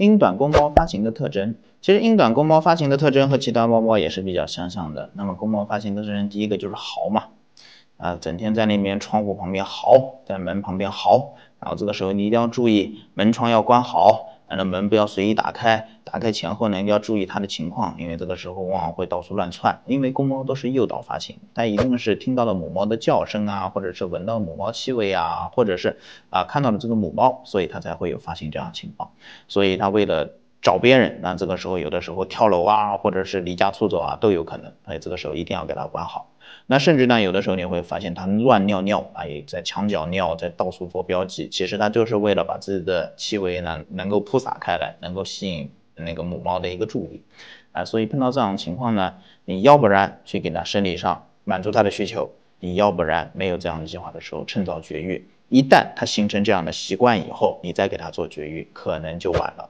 英短公猫发情的特征，其实英短公猫发情的特征和其他猫猫也是比较相像的。那么公猫发情的特征，第一个就是嚎嘛，啊，整天在那边窗户旁边嚎，在门旁边嚎，然后这个时候你一定要注意门窗要关好。那门不要随意打开，打开前后呢，要注意它的情况，因为这个时候往往会到处乱窜。因为公猫都是诱导发情，它一定是听到了母猫的叫声啊，或者是闻到母猫气味啊，或者是啊看到了这个母猫，所以它才会有发情这样的情况。所以它为了找别人，那这个时候有的时候跳楼啊，或者是离家出走啊，都有可能。所以这个时候一定要给它管好。那甚至呢，有的时候你会发现它乱尿尿，啊，也在墙角尿，在到处做标记，其实它就是为了把自己的气味呢能够铺洒开来，能够吸引那个母猫的一个注意，啊，所以碰到这样的情况呢，你要不然去给它生理上满足它的需求，你要不然没有这样的计划的时候，趁早绝育。一旦它形成这样的习惯以后，你再给它做绝育，可能就晚了。